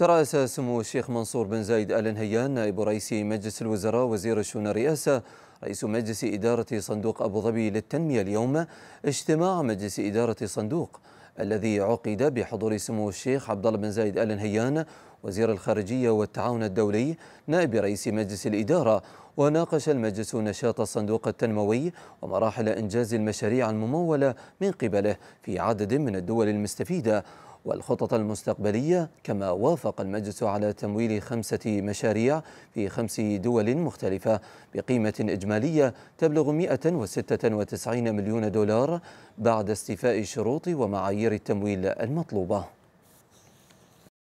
ترأس سمو الشيخ منصور بن زايد آل نهيان نائب رئيس مجلس الوزراء وزير الشؤون الرئاسة رئيس مجلس إدارة صندوق أبو ظبي للتنمية اليوم. اجتماع مجلس إدارة الصندوق الذي عقد بحضور سمو الشيخ عبد الله بن زايد آل نهيان وزير الخارجية والتعاون الدولي. نائب رئيس مجلس الإدارة وناقش المجلس نشاط الصندوق التنموي ومراحل إنجاز المشاريع الممولة من قبله في عدد من الدول المستفيدة والخطط المستقبلية. كما وافق المجلس على تمويل خمسة مشاريع في خمس دول مختلفة بقيمة إجمالية تبلغ 196 مليون دولار بعد استيفاء الشروط ومعايير التمويل المطلوبة.